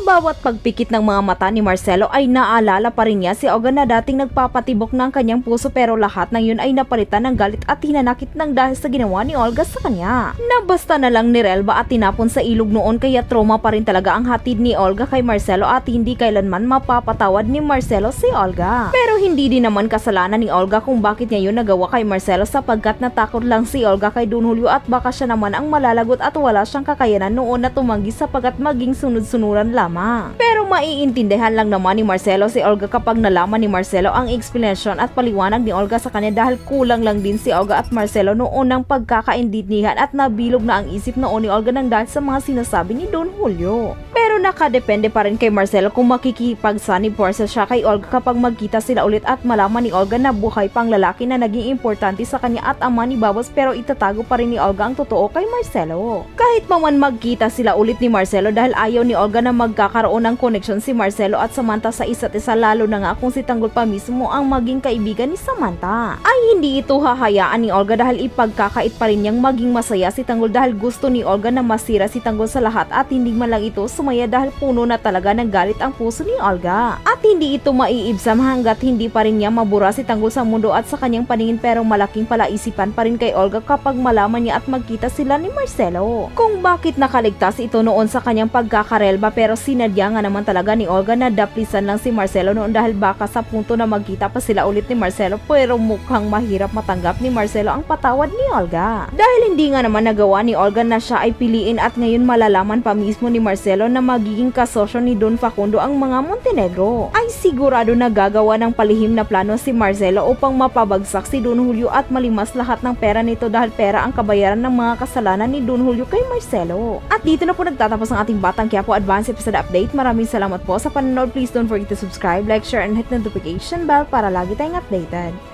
Bawat pagpikit ng mga mata ni Marcelo ay naalala pa rin niya si Olga na dating nagpapatibok ng kanyang puso pero lahat ng yun ay napalitan ng galit at hinanakit ng dahil sa ginawa ni Olga sa kanya. Nabasta na lang ni Relva at tinapon sa ilog noon kaya trauma pa rin talaga ang hatid ni Olga kay Marcelo at hindi kailanman mapapatawad ni Marcelo si Olga. Pero hindi din naman kasalanan ni Olga kung bakit niya yun nagawa kay Marcelo sapagkat natakot lang si Olga kay Don Julio at baka siya naman ang malalagot at wala siyang kakayanan noon na tumanggi sapagkat maging sunod-sunuran lamang. Pero maiintindihan lang naman ni Marcelo si Olga kapag nalaman ni Marcelo ang explanation at paliwanag ni Olga sa kanya dahil kulang lang din si Olga at Marcelo noon ng pagkakaintindihan at nabilog na ang isip noon ni Olga nang dahil sa mga sinasabi ni Don Julio. Pero nakadepende pa rin kay Marcelo kung makikipagsanib forces siya kay Olga kapag magkita sila ulit at malaman ni Olga na buhay pang lalaki na naging importante sa kanya at ama ni Babos pero itatago pa rin ni Olga ang totoo kay Marcelo. Kahit paman magkita sila ulit ni Marcelo dahil ayaw ni Olga na magkakaroon ng connection si Marcelo at Samantha sa isa't isa lalo na nga kung si Tanggol pa mismo ang maging kaibigan ni Samantha. Ay hindi ito hahayaan ni Olga dahil ipagkakait pa rin niyang maging masaya si Tanggol dahil gusto ni Olga na masira si Tanggol sa lahat at hindi man lang ito sumaya dahil puno na talaga ng galit ang puso ni Olga. At hindi ito maiibsam hanggat hindi pa rin niya mabura si Tanggol sa mundo at sa kanyang paningin pero malaking palaisipan pa rin kay Olga kapag malaman niya at magkita sila ni Marcelo. Kung bakit nakaligtas ito noon sa kanyang pagkakarelba pero sinadya nga naman talaga ni Olga na daplisan lang si Marcelo noon dahil baka sa punto na magkita pa sila ulit ni Marcelo pero mukhang mahirap matanggap ni Marcelo ang patawad ni Olga. Dahil hindi nga naman nagawa ni Olga na siya ay piliin at ngayon malalaman pa mismo ni Marcelo na magiging kasosyo ni Don Facundo ang mga Montenegro. Ay sigurado na gagawa ng palihim na plano si Marcelo upang mapabagsak si Don Julio at malimas lahat ng pera nito dahil pera ang kabayaran ng mga kasalanan ni Don Julio kay Marcelo. At dito na po nagtatapos ang ating Batang Quiapo Advance Episode Update. Maraming salamat po sa panonood. Please don't forget to subscribe, like, share, and hit notification bell para lagi tayong updated.